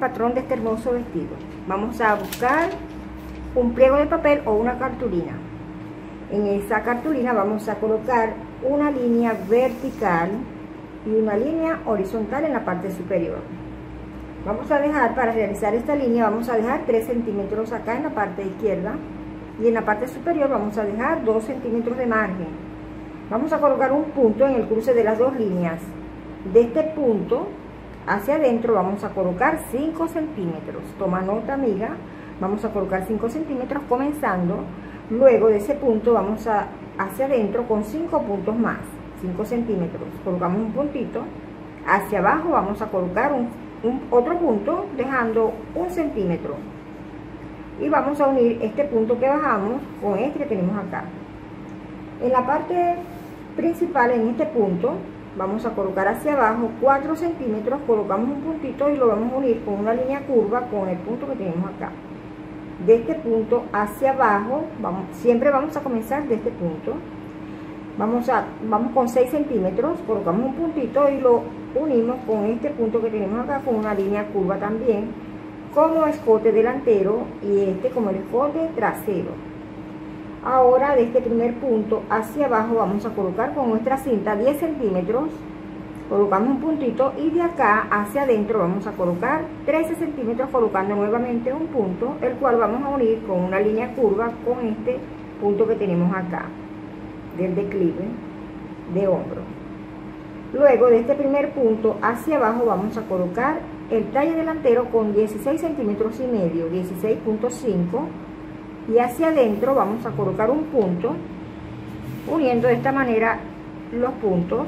patrón de este hermoso vestido. Vamos a buscar un pliego de papel o una cartulina. En esa cartulina vamos a colocar una línea vertical y una línea horizontal en la parte superior. Vamos a dejar, para realizar esta línea, vamos a dejar 3 centímetros acá en la parte izquierda y en la parte superior vamos a dejar 2 centímetros de margen. Vamos a colocar un punto en el cruce de las dos líneas. De este punto hacia adentro vamos a colocar 5 centímetros. Toma nota, amiga. Vamos a colocar 5 centímetros comenzando. Luego de ese punto vamos a hacia adentro con 5 puntos más. 5 centímetros. Colocamos un puntito. Hacia abajo vamos a colocar un, otro punto dejando un centímetro. Y vamos a unir este punto que bajamos con este que tenemos acá. En la parte principal, en este punto, vamos a colocar hacia abajo 4 centímetros, colocamos un puntito y lo vamos a unir con una línea curva con el punto que tenemos acá. De este punto hacia abajo, vamos, siempre vamos a comenzar de este punto. Vamos, a, vamos con 6 centímetros, colocamos un puntito y lo unimos con este punto que tenemos acá con una línea curva también, como escote delantero y este como el escote trasero. Ahora de este primer punto hacia abajo vamos a colocar con nuestra cinta 10 centímetros, colocamos un puntito y de acá hacia adentro vamos a colocar 13 centímetros colocando nuevamente un punto, el cual vamos a unir con una línea curva con este punto que tenemos acá, del declive de hombro. Luego de este primer punto hacia abajo vamos a colocar el talle delantero con 16 centímetros y medio, 16.5 y hacia adentro vamos a colocar un punto uniendo de esta manera los puntos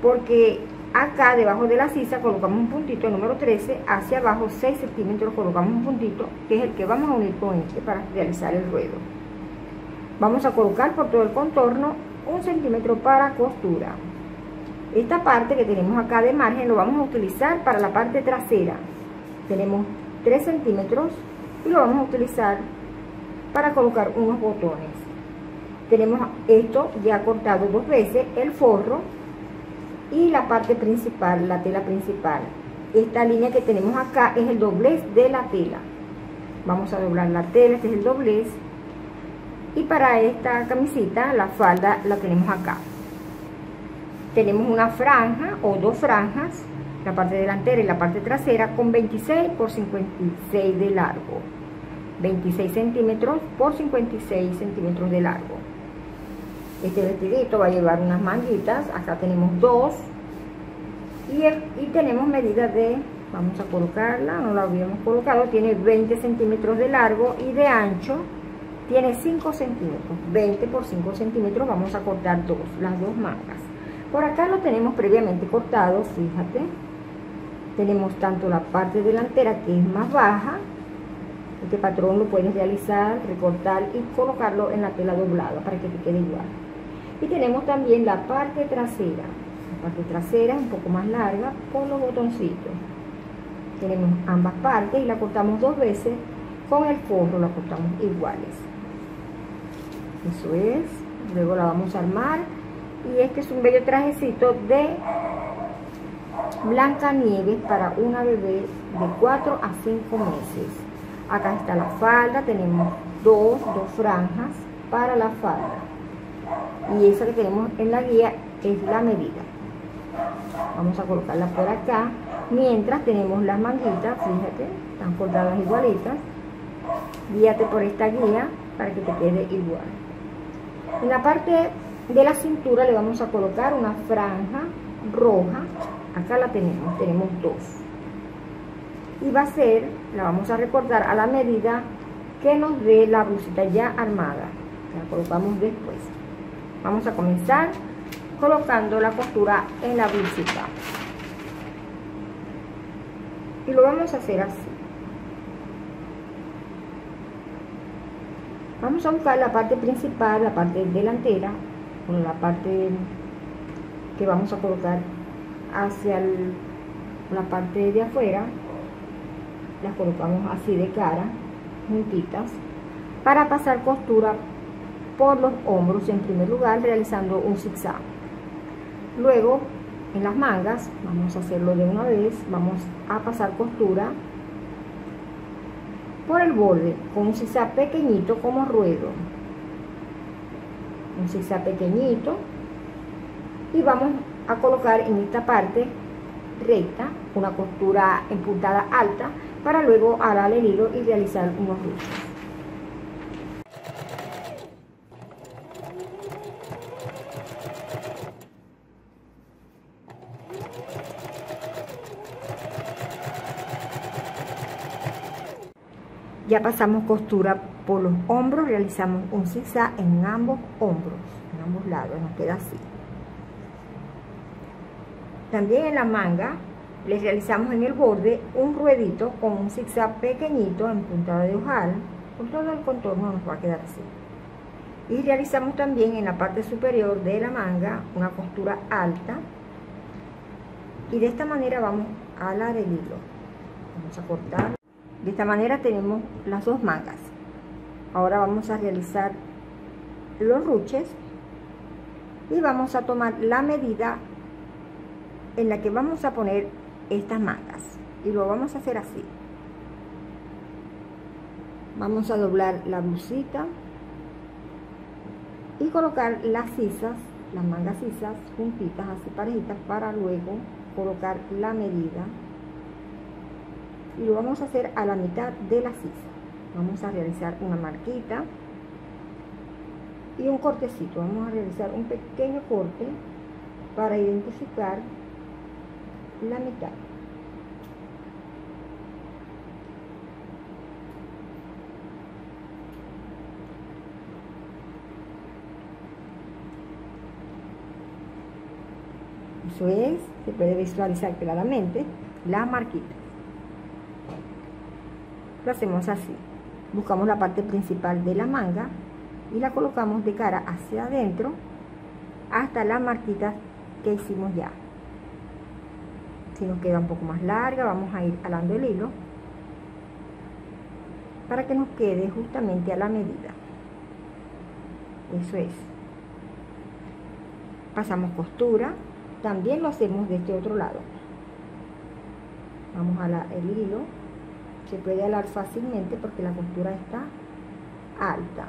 porque acá debajo de la sisa colocamos un puntito número 13 hacia abajo 6 centímetros colocamos un puntito que es el que vamos a unir con este para realizar el ruedo. Vamos a colocar por todo el contorno un centímetro para costura. Esta parte que tenemos acá de margen lo vamos a utilizar para la parte trasera. Tenemos 3 centímetros y lo vamos a utilizar para colocar unos botones. Tenemos esto ya cortado dos veces, el forro y la parte principal, la tela principal. Esta línea que tenemos acá es el doblez de la tela. Vamos a doblar la tela, este es el doblez. Y para esta camisita, la falda la tenemos acá. Tenemos una franja o dos franjas, la parte delantera y la parte trasera, con 26 por 56 de largo. 26 centímetros por 56 centímetros de largo. Este vestidito va a llevar unas manguitas, acá tenemos dos y, y tenemos medidas de, vamos a colocarla, no la habíamos colocado, tiene 20 centímetros de largo y de ancho tiene 5 centímetros, 20 por 5 centímetros, vamos a cortar dos, las dos mangas. Por acá lo tenemos previamente cortado, fíjate, tenemos tanto la parte delantera que es más baja este patrón lo puedes realizar, recortar y colocarlo en la tela doblada para que te quede igual. Y tenemos también la parte trasera. La parte trasera es un poco más larga con los botoncitos. Tenemos ambas partes y la cortamos dos veces. Con el forro la cortamos iguales. Eso es. Luego la vamos a armar. Y este es un bello trajecito de Blanca Nieves para una bebé de 4 a 5 meses. Acá está la falda, tenemos dos, dos franjas para la falda. Y esa que tenemos en la guía es la medida. Vamos a colocarla por acá. Mientras tenemos las manguitas, fíjate, están cortadas igualitas. Guíate por esta guía para que te quede igual. En la parte de la cintura le vamos a colocar una franja roja. Acá la tenemos, tenemos dos y va a ser, la vamos a recortar a la medida que nos dé la blusita ya armada. La colocamos después. Vamos a comenzar colocando la costura en la blusita. Y lo vamos a hacer así. Vamos a buscar la parte principal, la parte delantera, con la parte que vamos a colocar hacia la parte de afuera las colocamos así de cara, juntitas, para pasar costura por los hombros en primer lugar realizando un zigzag. Luego en las mangas, vamos a hacerlo de una vez, vamos a pasar costura por el borde con un zigzag pequeñito como ruedo. Un zigzag pequeñito y vamos a colocar en esta parte recta una costura en puntada alta para luego alar el hilo y realizar unos ruches. Ya pasamos costura por los hombros, realizamos un zigzag en ambos hombros, en ambos lados, nos queda así. También en la manga le realizamos en el borde un ruedito con un zigzag pequeñito en puntada de ojal, por todo el contorno nos va a quedar así. Y realizamos también en la parte superior de la manga una costura alta y de esta manera vamos a alar el hilo. Vamos a cortar. De esta manera tenemos las dos mangas. Ahora vamos a realizar los ruches y vamos a tomar la medida en la que vamos a poner estas mangas. Y lo vamos a hacer así. Vamos a doblar la blusita y colocar las sisas, las mangas sisas juntitas así parejitas para luego colocar la medida. Y lo vamos a hacer a la mitad de la sisa. Vamos a realizar una marquita y un cortecito. Vamos a realizar un pequeño corte para identificar la mitad. Eso es, se puede visualizar claramente la marquita. Lo hacemos así. Buscamos la parte principal de la manga y la colocamos de cara hacia adentro hasta la marquita que hicimos ya si nos queda un poco más larga vamos a ir alando el hilo para que nos quede justamente a la medida. Eso es. Pasamos costura también lo hacemos de este otro lado. Vamos a la, el hilo. Se puede alar fácilmente porque la costura está alta.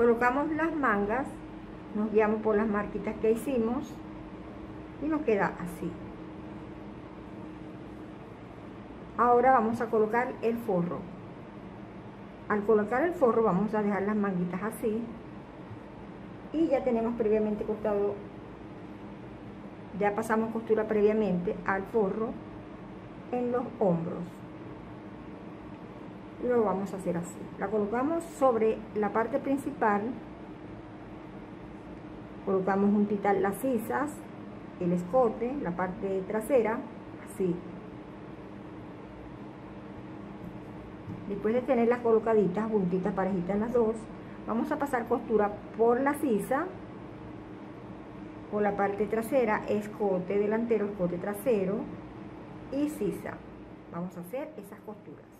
Colocamos las mangas nos guiamos por las marquitas que hicimos y nos queda así. Ahora vamos a colocar el forro. Al colocar el forro vamos a dejar las manguitas así y ya tenemos previamente cortado ya pasamos costura previamente al forro en los hombros lo vamos a hacer así. La colocamos sobre la parte principal colocamos juntitas las sisas el escote la parte trasera así. Después de tenerlas colocaditas juntitas parejitas las dos vamos a pasar costura por la sisa por la parte trasera escote delantero escote trasero y sisa. Vamos a hacer esas costuras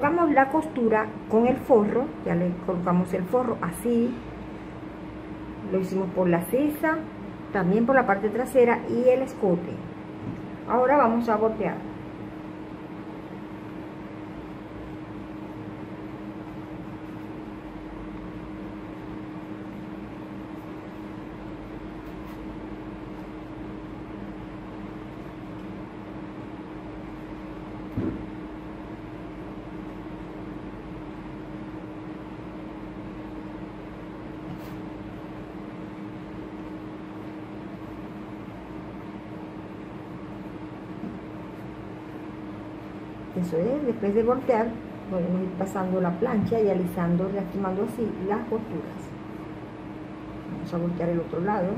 colocamos la costura con el forro, ya le colocamos el forro así, lo hicimos por la cesa, también por la parte trasera y el escote. Ahora vamos a voltear. Eso es, después de voltear, podemos ir pasando la plancha y alisando, reafirmando así las costuras. Vamos a voltear el otro lado.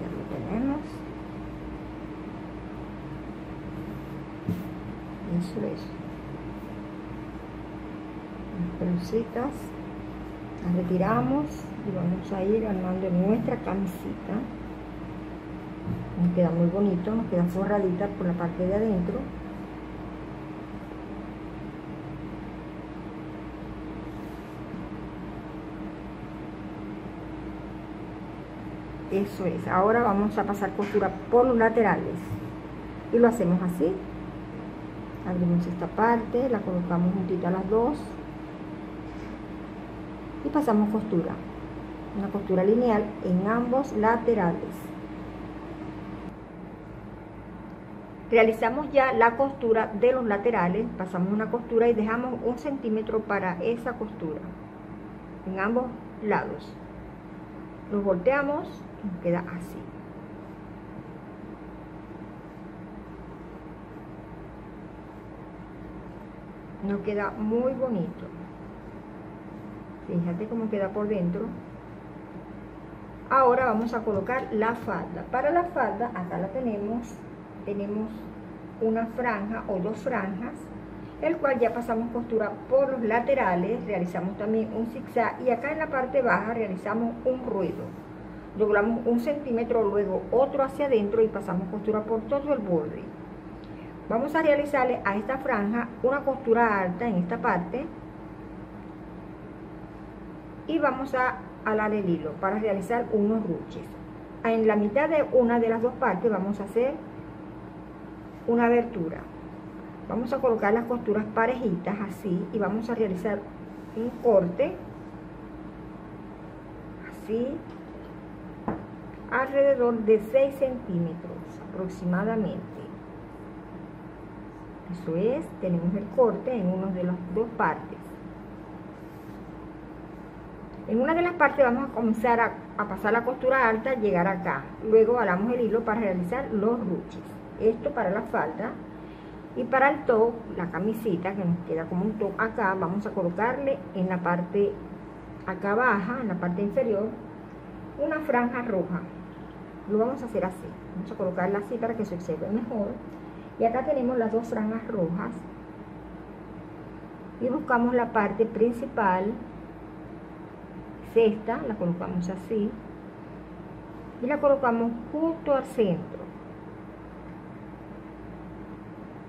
Ya lo tenemos. Eso es. Las pelucitas retiramos y vamos a ir armando nuestra camisita. Nos queda muy bonito nos queda forradita por la parte de adentro. Eso es. Ahora vamos a pasar costura por los laterales. Y lo hacemos así. Abrimos esta parte la colocamos juntita a las dos y pasamos costura. Una costura lineal en ambos laterales. Realizamos ya la costura de los laterales pasamos una costura y dejamos un centímetro para esa costura en ambos lados. Los volteamos y nos queda así. Nos queda muy bonito fíjate cómo queda por dentro. Ahora vamos a colocar la falda. Para la falda acá la tenemos. Tenemos una franja o dos franjas el cual ya pasamos costura por los laterales realizamos también un zigzag y acá en la parte baja realizamos un ruedo. Doblamos un centímetro luego otro hacia adentro y pasamos costura por todo el borde. Vamos a realizarle a esta franja una costura alta en esta parte y vamos a alar el hilo para realizar unos ruches. En la mitad de una de las dos partes vamos a hacer una abertura. Vamos a colocar las costuras parejitas así y vamos a realizar un corte así alrededor de 6 centímetros aproximadamente. Eso es tenemos el corte en una de las dos partes en una de las partes vamos a comenzar a, pasar la costura alta, llegar acá. Luego alamos el hilo para realizar los ruches. Esto para la falda. Y para el top, la camisita que nos queda como un top acá, vamos a colocarle en la parte acá baja, en la parte inferior, una franja roja. Lo vamos a hacer así. Vamos a colocarla así para que se observe mejor. Y acá tenemos las dos franjas rojas. Y buscamos la parte principal esta, la colocamos así y la colocamos justo al centro.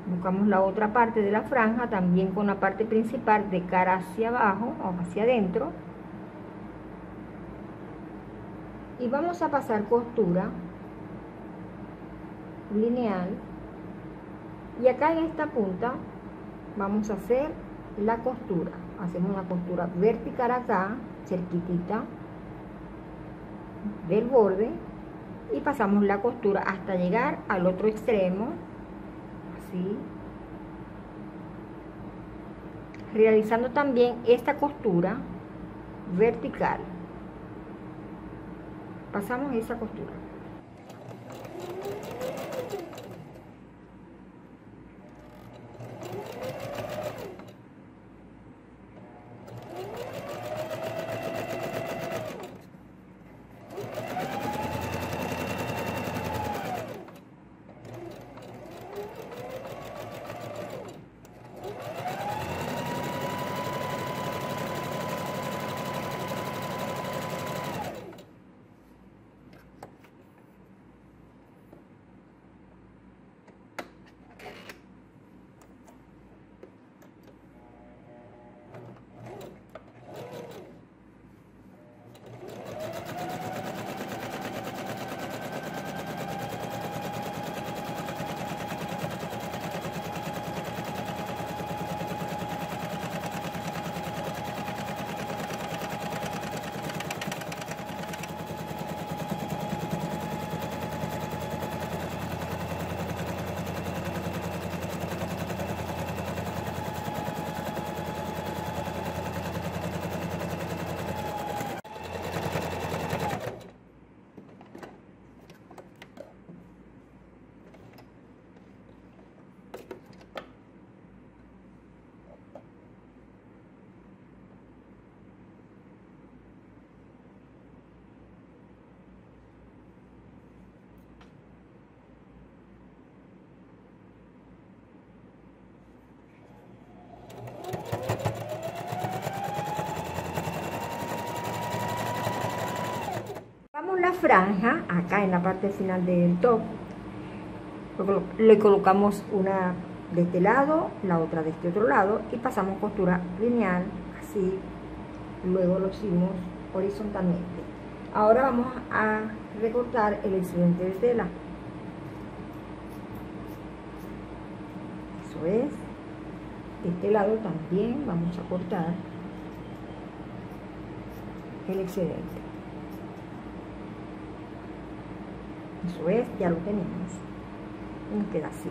Buscamos la otra parte de la franja también con la parte principal de cara hacia abajo o hacia adentro. Y vamos a pasar costura lineal. Y acá en esta punta vamos a hacer la costura. Hacemos una costura vertical acá cerquitita del borde y pasamos la costura hasta llegar al otro extremo así. Realizando también esta costura vertical. Pasamos esa costura franja acá en la parte final del top le colocamos una de este lado la otra de este otro lado y pasamos costura lineal así luego lo hicimos horizontalmente. Ahora vamos a recortar el excedente de tela. Eso es. De este lado también vamos a cortar el excedente eso es, ya lo tenemos y queda así.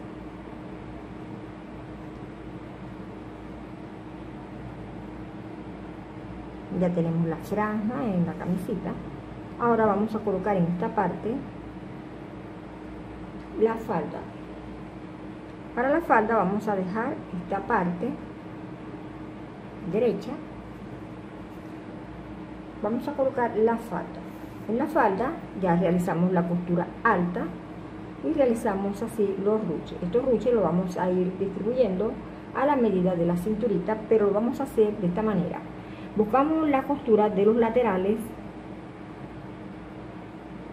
Ya tenemos la franja en la camisita. Ahora vamos a colocar en esta parte la falda. Para la falda vamos a dejar esta parte derecha. Vamos a colocar la falda en la falda ya realizamos la costura alta y realizamos así los ruches. Estos ruches los vamos a ir distribuyendo a la medida de la cinturita pero lo vamos a hacer de esta manera. Buscamos la costura de los laterales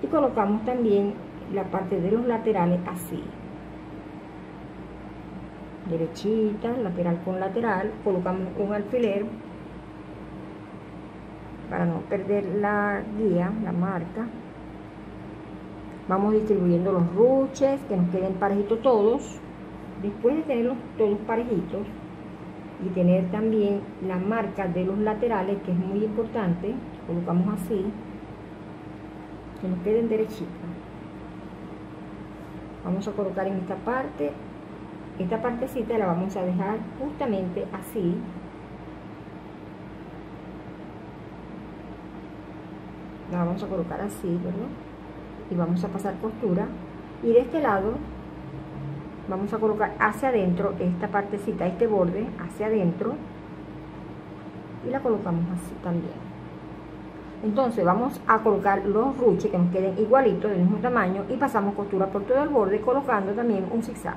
y colocamos también la parte de los laterales así. Derechita, lateral con lateral, colocamos un alfiler para no perder la guía, la marca. Vamos distribuyendo los ruches, que nos queden parejitos todos. Después de tenerlos todos parejitos y tener también la marca de los laterales, que es muy importante, colocamos así, que nos queden derechitos. Vamos a colocar en esta parte esta partecita la vamos a dejar justamente así la vamos a colocar así ¿verdad? y vamos a pasar costura. Y de este lado vamos a colocar hacia adentro esta partecita, este borde hacia adentro. Y la colocamos así también. Entonces vamos a colocar los ruches que nos queden igualitos del mismo tamaño y pasamos costura por todo el borde colocando también un zigzag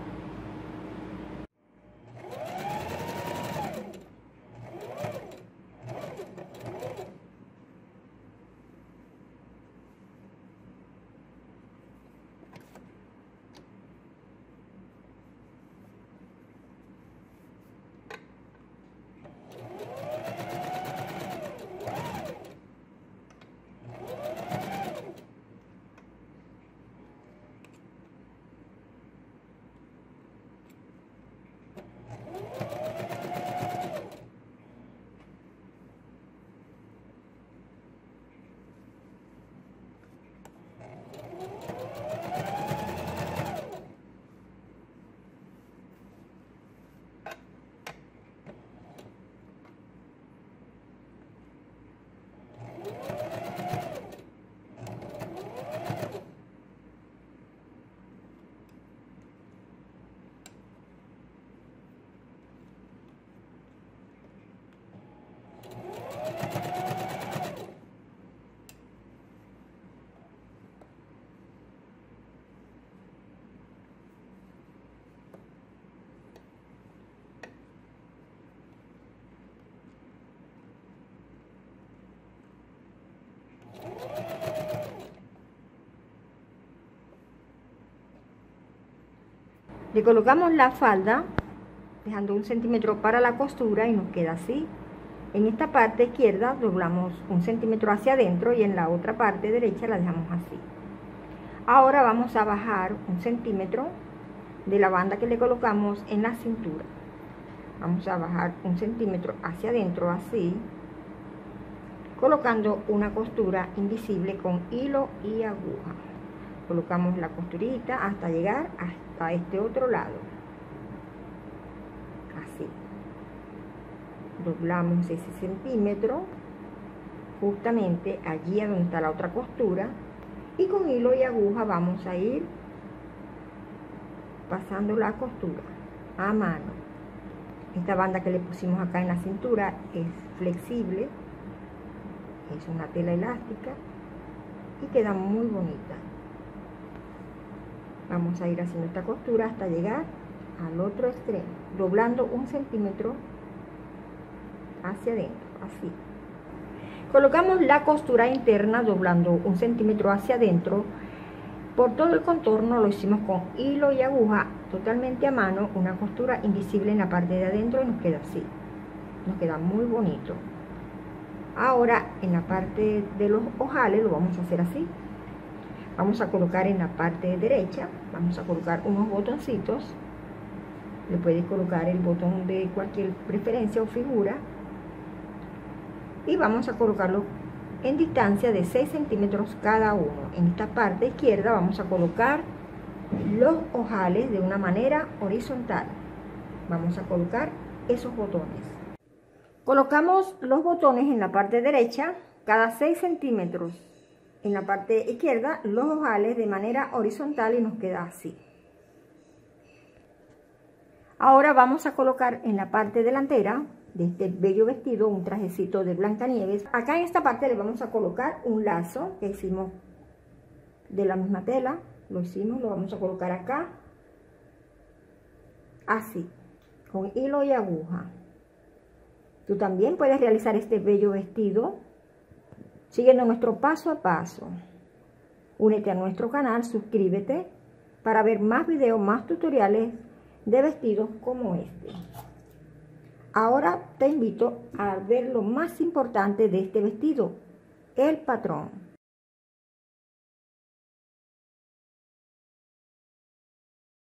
Le colocamos la falda, dejando un centímetro para la costura y nos queda así. En esta parte izquierda doblamos un centímetro hacia adentro y en la otra parte derecha la dejamos así. Ahora vamos a bajar un centímetro de la banda que le colocamos en la cintura. Vamos a bajar un centímetro hacia adentro así, colocando una costura invisible con hilo y aguja colocamos la costurita hasta llegar hasta este otro lado así doblamos ese centímetro justamente allí donde está la otra costura y con hilo y aguja vamos a ir pasando la costura a mano. Esta banda que le pusimos acá en la cintura es flexible es una tela elástica y queda muy bonita. Vamos a ir haciendo esta costura hasta llegar al otro extremo doblando un centímetro hacia adentro así Colocamos la costura interna doblando un centímetro hacia adentro. Por todo el contorno lo hicimos con hilo y aguja totalmente a mano, una costura invisible en la parte de adentro y nos queda así. Nos queda muy bonito. Ahora en la parte de los ojales lo vamos a hacer así. Vamos a colocar en la parte derecha, vamos a colocar unos botoncitos. Le puedes colocar el botón de cualquier preferencia o figura. Y vamos a colocarlo en distancia de 6 centímetros cada uno. En esta parte izquierda vamos a colocar los ojales de una manera horizontal. Vamos a colocar esos botones. Colocamos los botones en la parte derecha cada 6 centímetros. En la parte izquierda los ojales de manera horizontal y nos queda así. Ahora vamos a colocar en la parte delantera de este bello vestido un trajecito de Blancanieves. Acá en esta parte le vamos a colocar un lazo que hicimos de la misma tela. Lo hicimos, lo vamos a colocar acá. Así, con hilo y aguja. Tú también puedes realizar este bello vestido siguiendo nuestro paso a paso. Únete a nuestro canal, suscríbete para ver más videos, más tutoriales de vestidos como este. Ahora te invito a ver lo más importante de este vestido, el patrón.